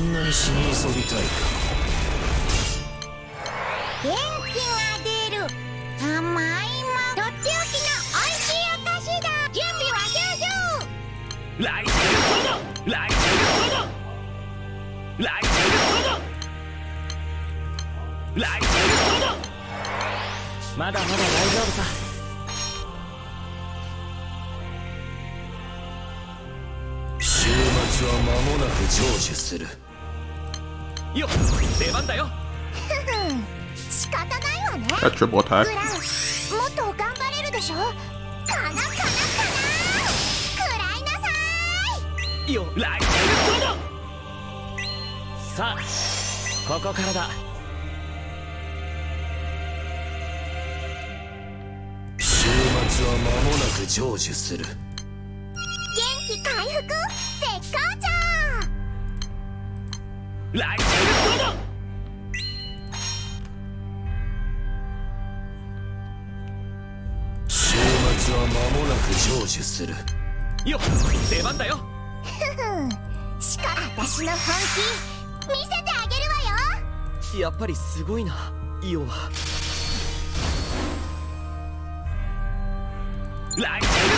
んなに死に急ぎたいか。元気が出る甘いも。とっておきのおいしいお菓子だ準備は終了ライジングソードライジングソードライジングソードライジングソードまだまだ大丈夫さは間も。なく成就するよっ出番だよ。仕方ないわね。That triple グ attack. ランもっと頑張れるでしょ。かなかなかな。食らいなさいよライジングソードさあここからだ。週末は間もなく成就する。元気回復絶好調ライジングソード週末は間もなく成就する。よっ出番だよ。しか私の本気見せてあげるわよ。やっぱりすごいなイオは。ライジング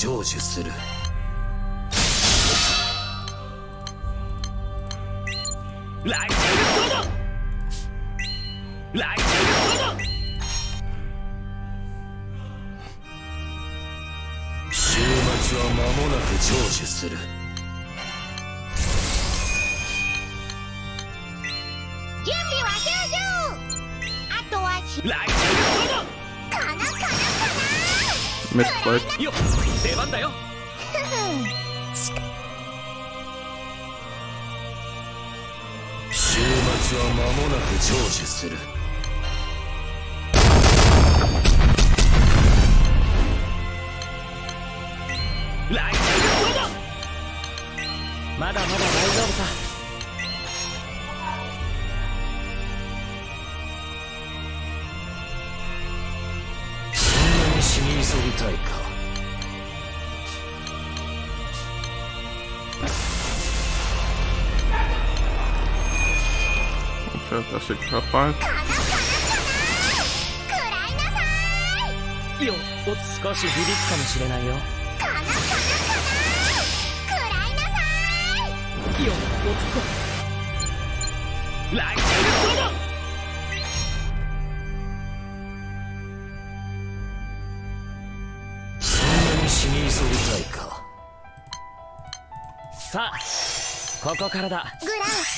成就する。ソードソード週末は間もなく成就する。準備は終了。あとはしライドよっ。出番だよ。週末は間もなく成就するさいよ少し響くかもしれないよ。よ。かなかなかな食らいなさい落ち着こライジングソードさあここからだグラン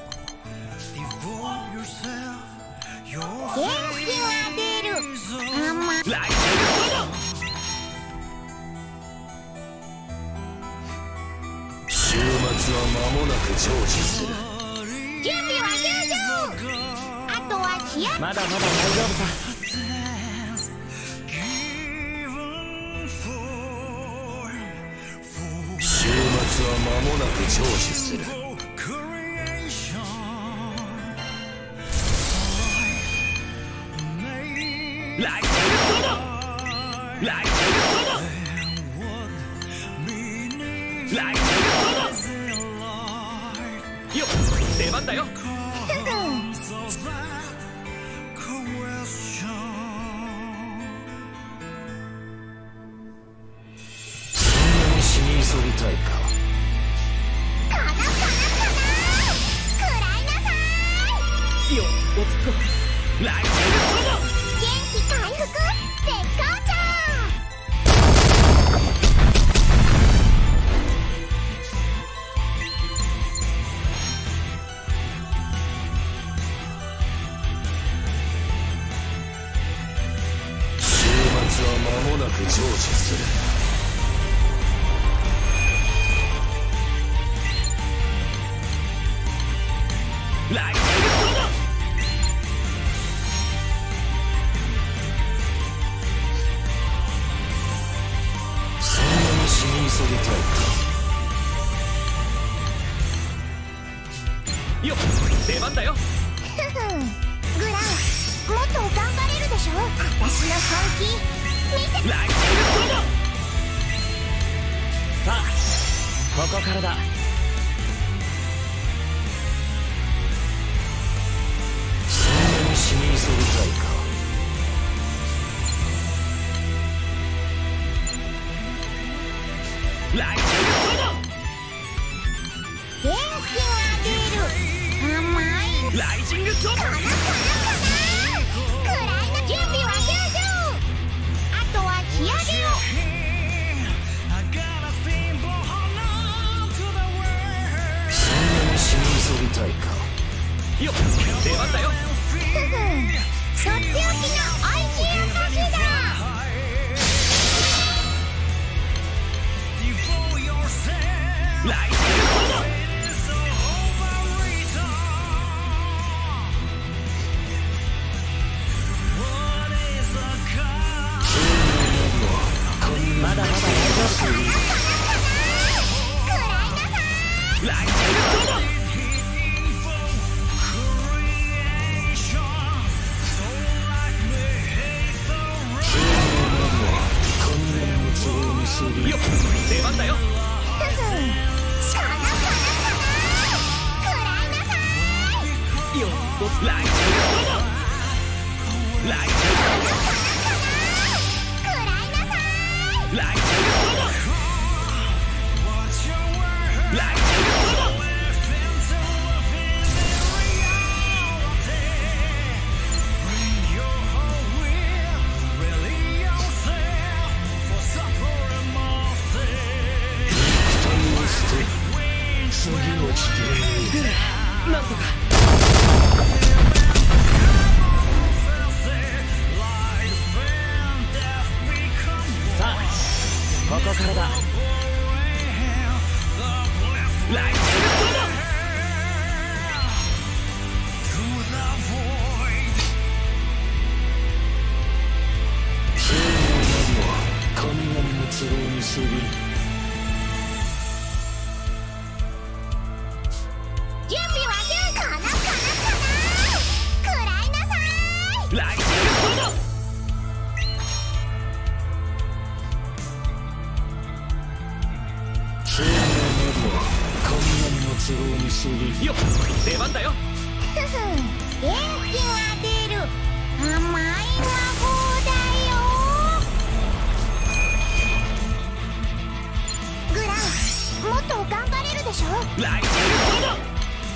間もなく成就する準備は終了あとは冷やまだまだ大丈夫さ週末は間もなく成就する。ここからだ。そんなに死に急ぐくらいか来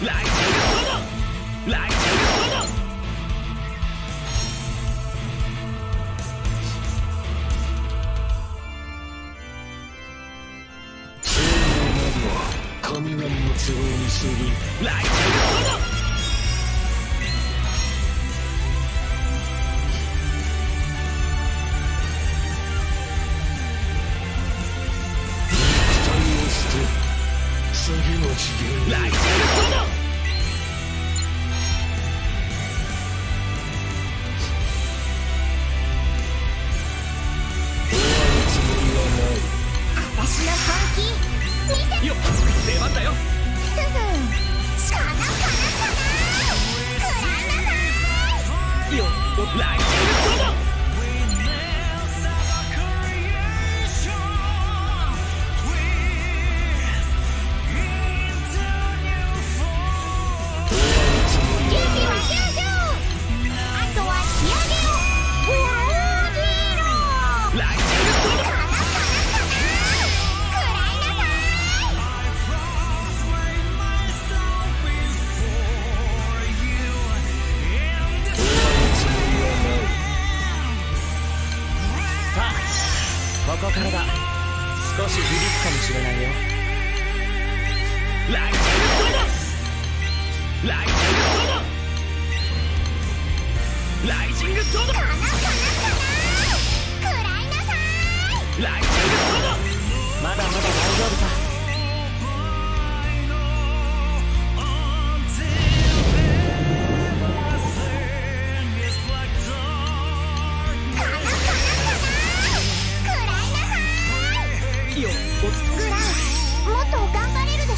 来，来。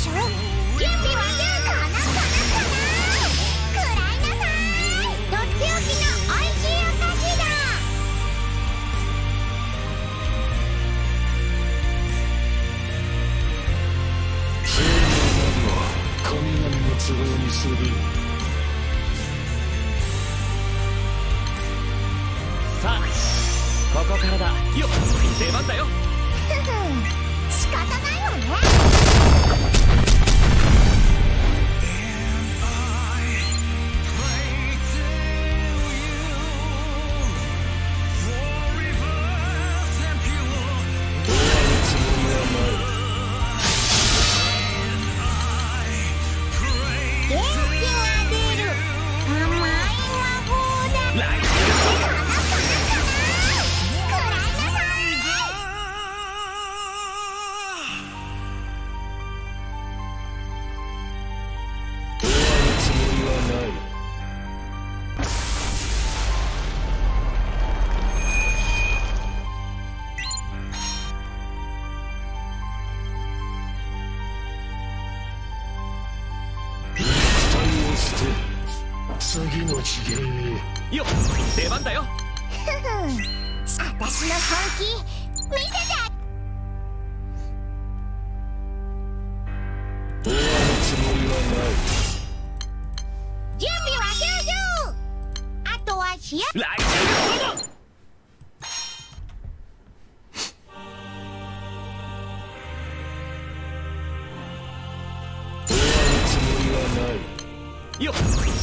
Sure.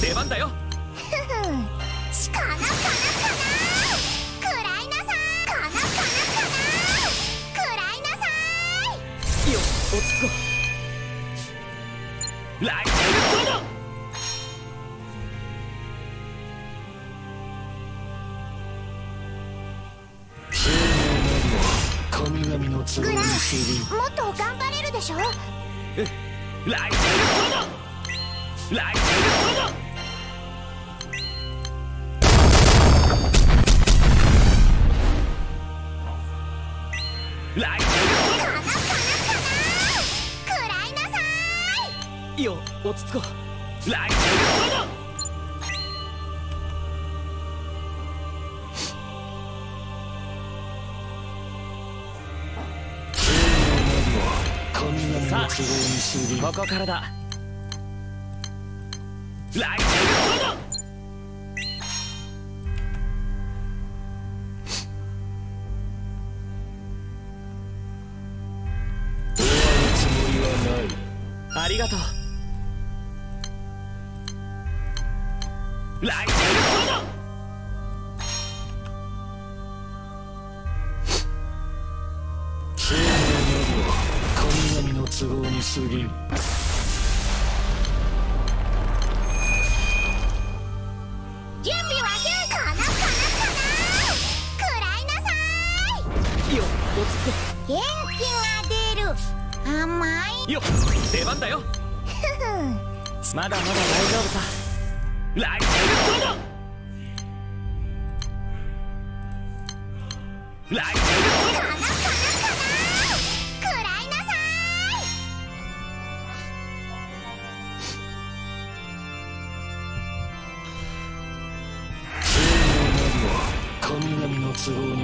出番だよ。ふふんしかなかなかなくらいなさいかなかなかなくらいなさいよっ落ち着こライトどうぞ生命などは神々のグランもっと頑張れるでしょライトどうぞライトどうぞライ落ち着こどう。ぞライトどうぞ生命などは神々の都合にするうここからだ。ライトどうぞ終わライトどうぞ生命などは神々の都合に過ぎん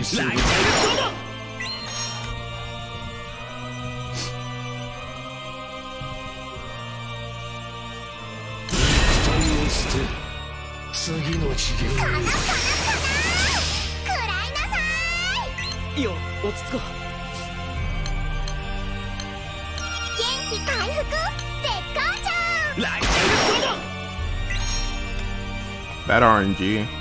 にするライを捨て次の次元へかなかなかなくらいなさいよ落ち着こ元気回復絶好調ライトどうぞ Bad RNG.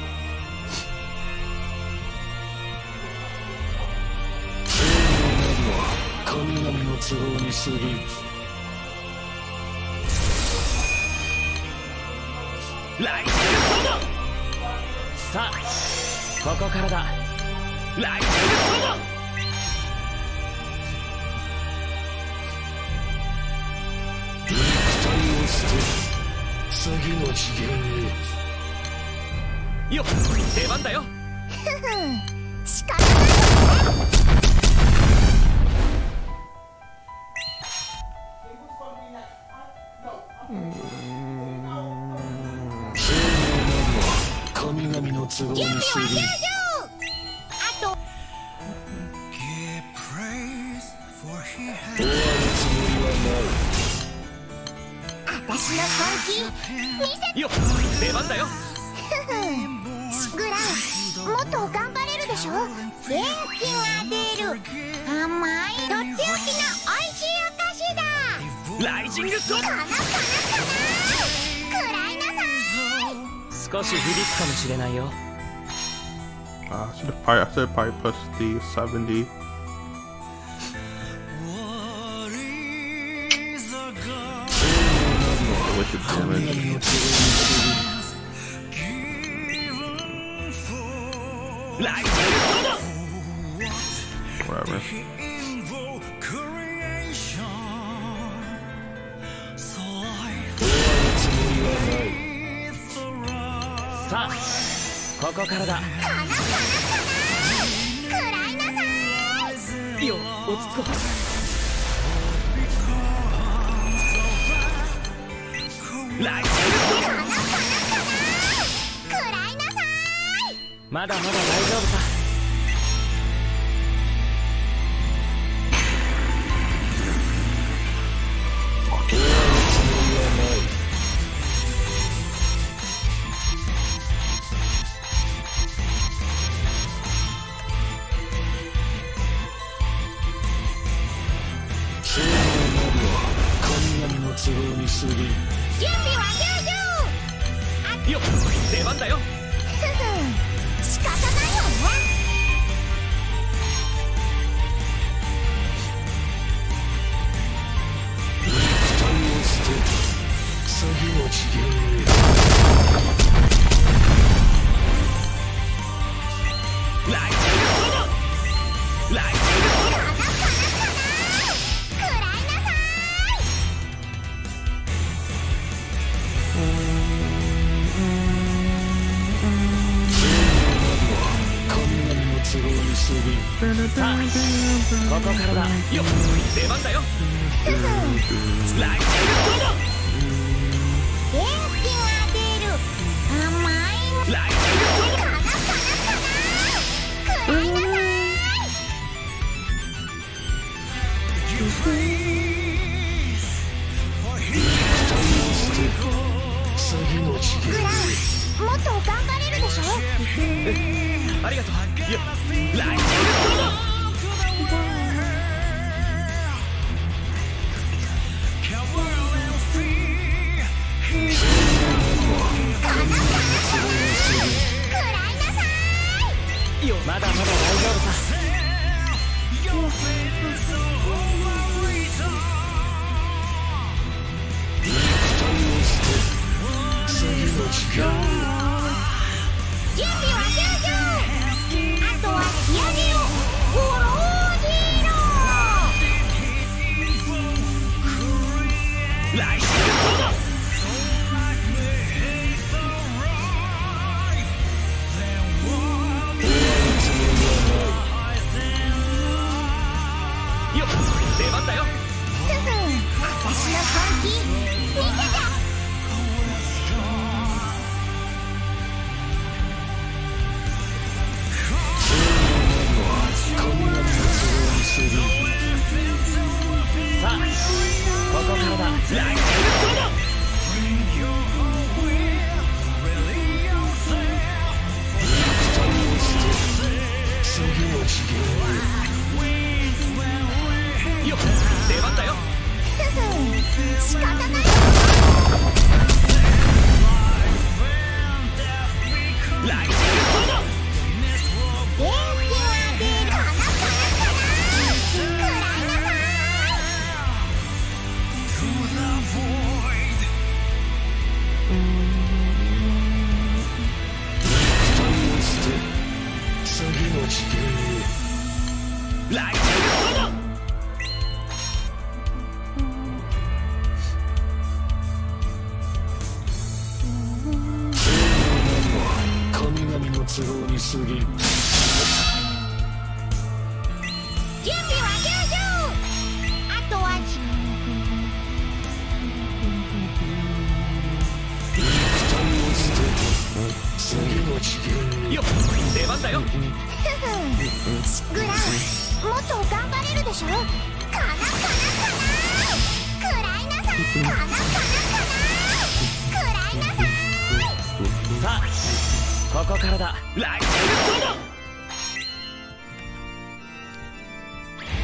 ライトどうぞうさあここからだ。て次の次元へよっ出番だよ。ふ ふシングストかなかなかなくらいなさい少し響くかもしれないよ the damage. Whatever. こからだ。か食らいなさいよ落ち着こうラ食らいなさいまだまだ大丈夫さ Slide. ここからだ。ライジングソード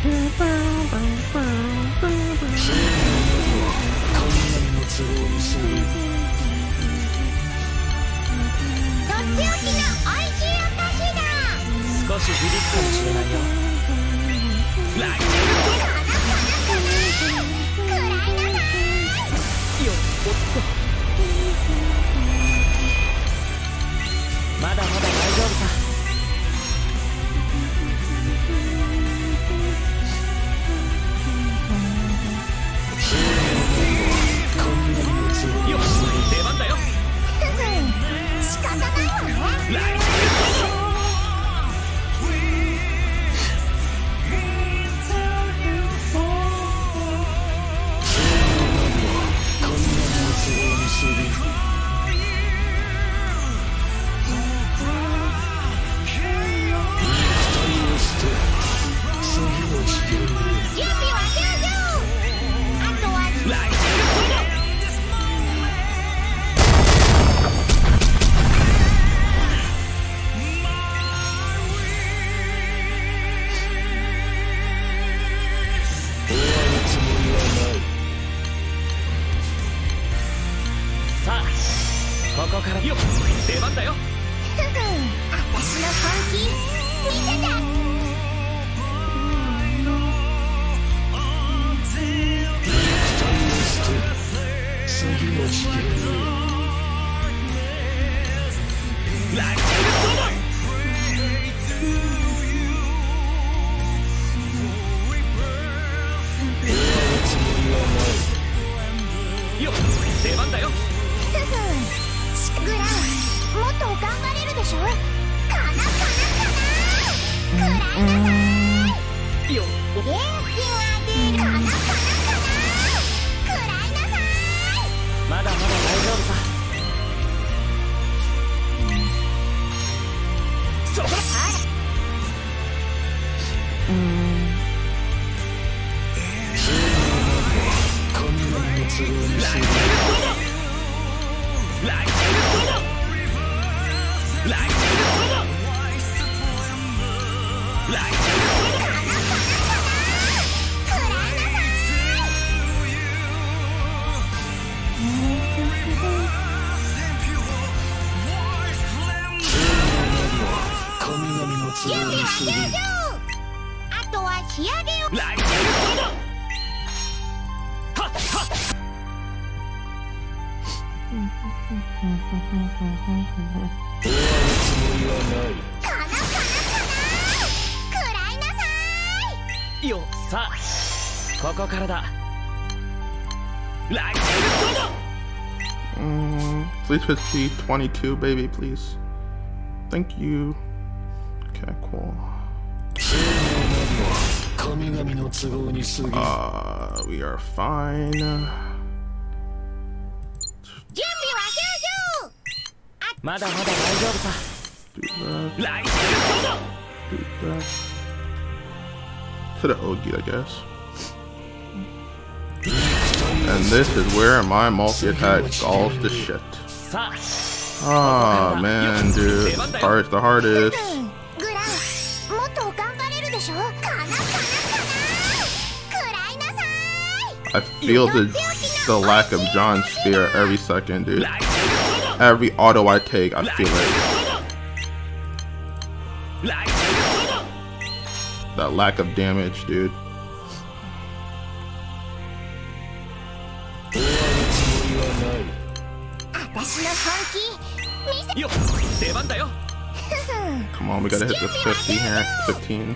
神々の都合に過ぎとっておきの美味しいお菓子だ少し響くかもしれないよライジングまだまだ大丈夫さ。よし出番だよ。仕方ないわねよ出番だよ。ふふグランもっと頑張れるでしょ？かなかなかな。くらいなさい。よあとは仕上げをライジングソードはっはっ終わるつもりはないかなかなかなくらいなさいよさあここからだライジングソード Mm, please hit the 22, baby, please. Thank you. Okay, cool. 神々の都合に過ぎ Uh, we are fine. 準備は終了まだまだ大丈夫さ Do that, ライジングソー do that. To the OG, I guess. And this is where my multi attack galls the shit. さあ Ah, man, dude. This part's the hardest. I feel the, the lack of John's spear every second, dude. Every auto I take, I feel it. That lack of damage, dude. Come on, we gotta hit the 50 15.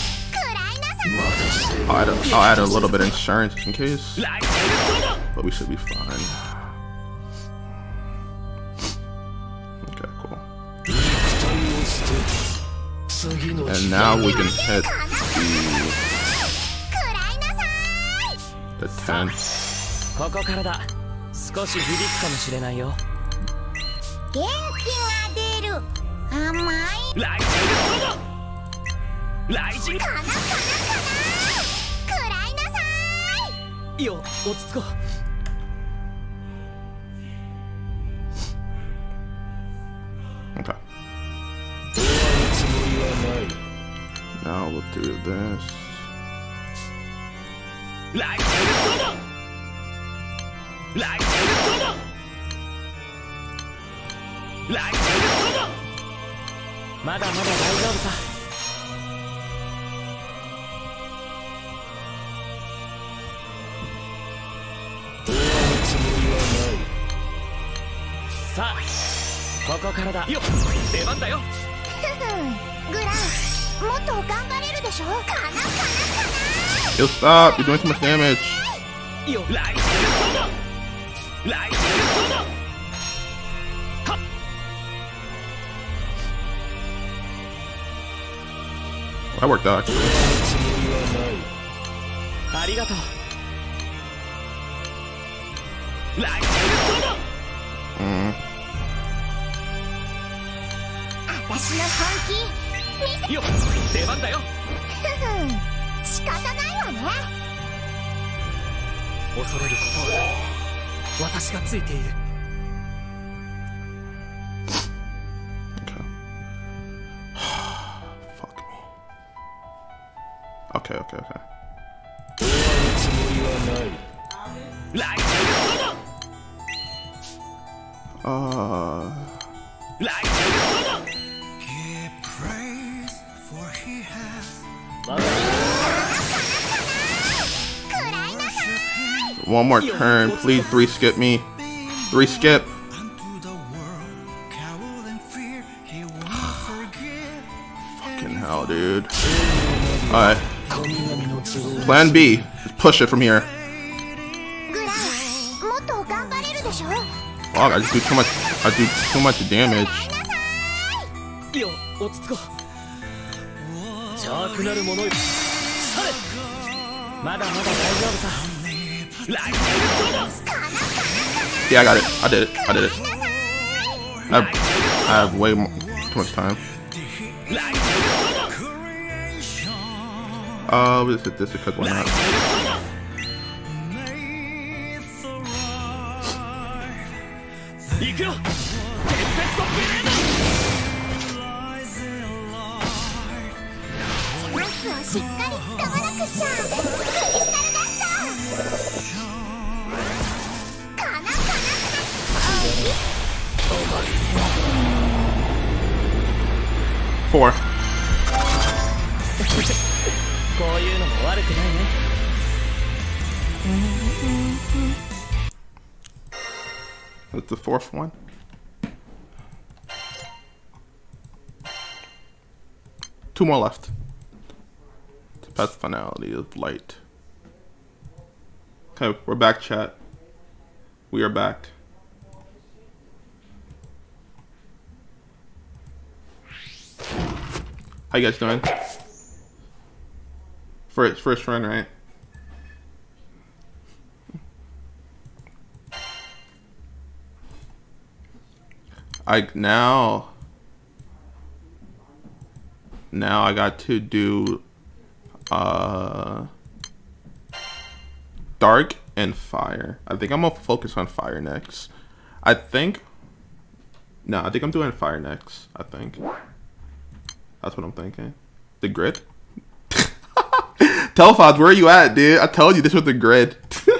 I'll add, a, I'll add a little bit of insurance just in case. ライジングソード but we should be fine. Okay, cool. 肉体を捨て次の And now we can hit 食らいなさい the 10. こいいいよ落ち着こうない Now we'll do this. ライジングソードライジングソードライジングソードまだまだ大丈夫さここからだ。よっ。出番だよ。ふふん。グランもっと頑張れるでしょ？かなかなか Yo, stop! You're doing too much damage. いいよライジングソー。ドライジングソー。ド That worked out. つも私の本気見せよっ出番だよ。ふふん仕方ないわね。恐れることは私がついている one more turn, please. Three skip me. Three skip. unto the world. Coward and fear, he will not forgive. Fucking hell, dude. Alright, 神々の都合 plan B. Just push it from here. グランもっと頑張れるでしょ Fuck, I just do too much. I do too much damage. Yeah, I got it. I did it. I did it. I have, I have way more, too much time. Uh, we just hit this because why not? Four. That's the fourth one. Two more left. The best finality of light. Okay, we're back, chat. We are back. How you guys doing? First, first run, right? I now now I got to do uh dark and fire. I think I'm gonna focus on fire next. I think no, I think I'm doing fire next. I think that's what I'm thinking. The grid. Telfod, where are you at, dude? I told you this was the grid.